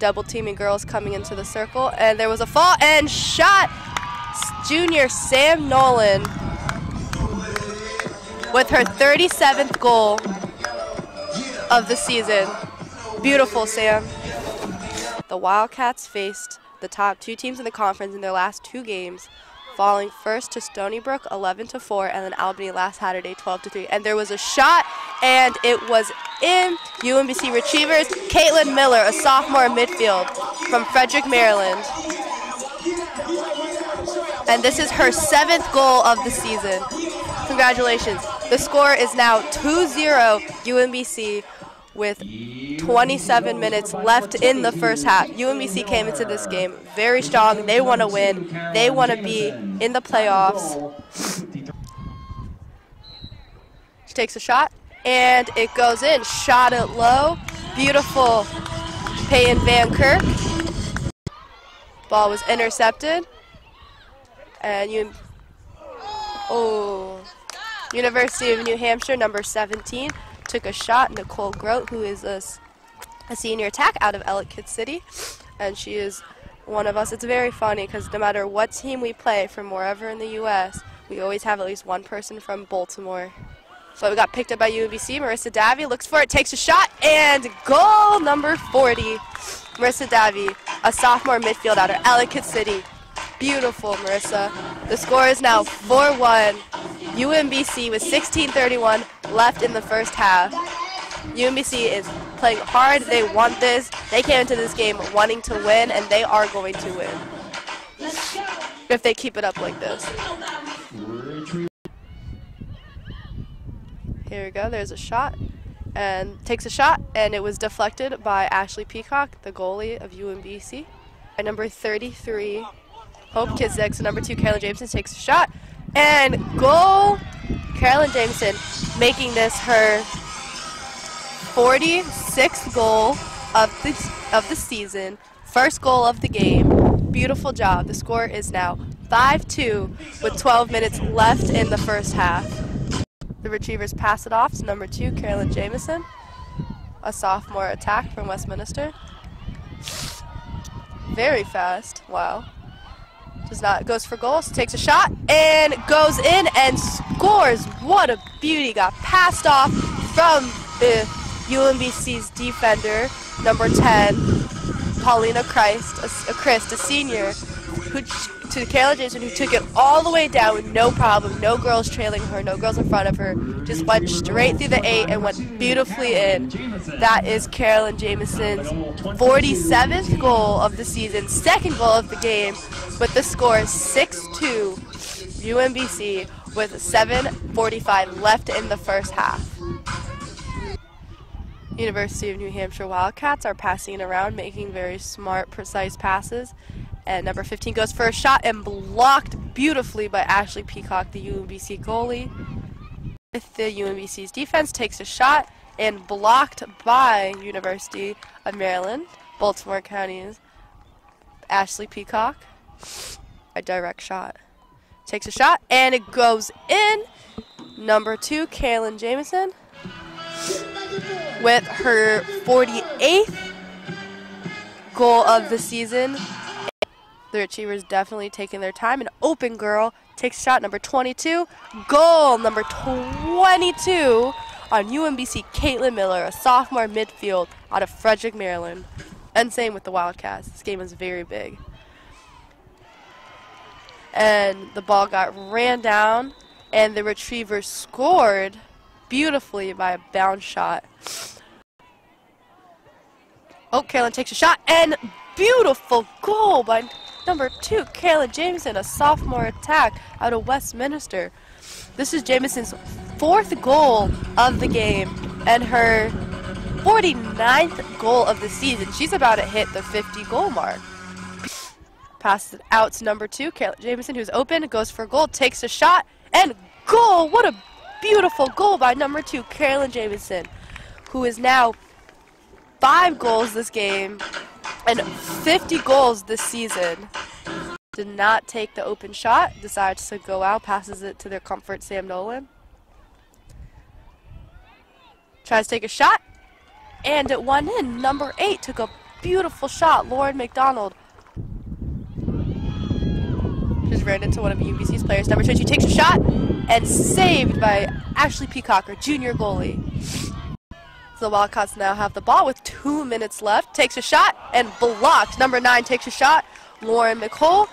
double teaming girls coming into the circle. And there was a fall and shot. Junior Sam Nolan with her 37th goal of the season. Beautiful, Sam. The Wildcats faced the top two teams in the conference in their last two games, falling first to Stony Brook 11 to 4 and then Albany last Saturday 12 to 3. And there was a shot and it was in UMBC Retrievers. Caitlin Miller, a sophomore midfield from Frederick, Maryland. And this is her seventh goal of the season. Congratulations. The score is now 2-0 UMBC with 27 minutes left in the first half. UMBC came into this game very strong. They want to win. They want to be in the playoffs. She takes a shot, and it goes in. Shot it low. Beautiful Peyton Van Kirk. Ball was intercepted. And you, oh, University of New Hampshire, number 17, took a shot. Nicole Grote, who is a, a senior attack out of Ellicott City, and she is one of us. It's very funny because no matter what team we play from wherever in the U.S., we always have at least one person from Baltimore. So we got picked up by UMBC. Marissa Davy looks for it, takes a shot, and goal number 40. Marissa Davy, a sophomore midfield out of Ellicott City. Beautiful, Marissa. The score is now 4-1. UMBC with 16:31 left in the first half. UMBC is playing hard. They want this. They came into this game wanting to win, and they are going to win. If they keep it up like this. Here we go. There's a shot. And takes a shot, and it was deflected by Ashley Peacock, the goalie of UMBC. At number 33, Hope Kidzek. So number two, Carolyn Jameson takes a shot. And goal, Carolyn Jameson making this her 46th goal of the, of the season. First goal of the game. Beautiful job. The score is now 5-2 with 12 minutes left in the first half. The Retrievers pass it off to number two, Carolyn Jameson, a sophomore attack from Westminster. Very fast. Wow. Does not goes for goals, takes a shot and goes in and scores. What a beauty! Got passed off from the UMBC's defender, number 10, Paulina Christ, a, a Christ, a senior, who to Kayla Jason, who took it all the way down with no problem, no girls trailing her, no girls in front of her, just went straight through the eight and went beautifully in. That is Carolyn Jameson's 47th goal of the season, second goal of the game, with the score 6-2 UMBC with 7.45 left in the first half. University of New Hampshire Wildcats are passing it around, making very smart, precise passes. And number 15 goes for a shot and blocked beautifully by Ashley Peacock, the UMBC goalie. With the UMBC's defense takes a shot and blocked by University of Maryland, Baltimore County's Ashley Peacock. A direct shot. Takes a shot and it goes in. Number two, Kaylin Jameson with her 48th goal of the season the Achievers definitely taking their time. An open girl takes shot number 22. Goal number 22 on UMBC Caitlin Miller, a sophomore midfield out of Frederick, Maryland. And same with the Wildcats. This game is very big. And the ball got ran down, and the Retrievers scored beautifully by a bounce shot. Oh, Carolyn takes a shot, and beautiful goal by Number two, Kayla Jameson, a sophomore attack out of Westminster. This is Jameson's fourth goal of the game and her 49th goal of the season. She's about to hit the 50 goal mark. Passes it out to number two, Kayla Jameson, who's open, goes for a goal, takes a shot, and goal! What a beautiful goal by number two, Carolyn Jameson, who is now five goals this game and 50 goals this season. Did not take the open shot, decides to go out, passes it to their comfort, Sam Nolan. Tries to take a shot, and it went in. Number 8 took a beautiful shot, Lauren McDonald. Just ran into one of UBC's players. Number 2, she takes a shot, and saved by Ashley Peacock, our junior goalie. So the Wildcats now have the ball with two minutes left. Takes a shot and blocked. Number nine takes a shot. Lauren McCole